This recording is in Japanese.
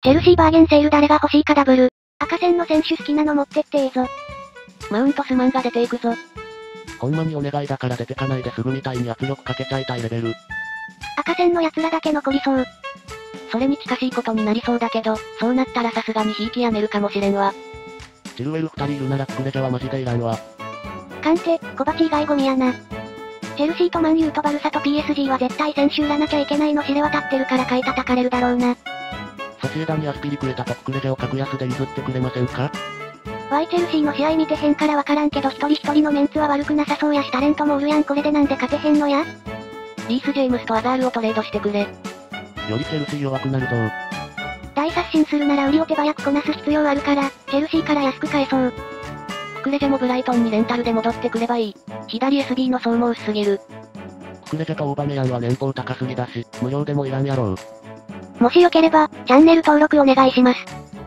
チェルシーバーゲンセール誰が欲しいかダブル。赤線の選手好きなの持ってってええぞ。マウントスマンが出ていくぞ。ほんまにお願いだから出てかないですぐみたいに圧力かけちゃいたいレベル。赤線の奴らだけ残りそう。それに近しいことになりそうだけど、そうなったらさすがにひいきやめるかもしれんわ。チルウェル二人いるならククレジャはマジでいらんわ。カンテ、コバチ以外ゴミやな。チェルシーとマンユーとバルサと PSG は絶対選手売らなきゃいけないの知れ渡ってるから買い叩かれるだろうな。ソシエダにアスピリクエタとククレジャを格安で譲ってくれませんか？ワイチェルシーの試合見てへんからわからんけど一人一人のメンツは悪くなさそうやしタレントもおるやんこれでなんで勝てへんのや？リース・ジェームスとアザールをトレードしてくれ。よりチェルシー弱くなるぞ。大刷新するなら売りを手早くこなす必要あるから、チェルシーから安く買えそう。ククレジャもブライトンにレンタルで戻ってくればいい。左 SB の層も薄すぎる。ククレジャとオーバメヤンは年俸高すぎだし、無料でもいらんやろう。もしよければ、チャンネル登録お願いします。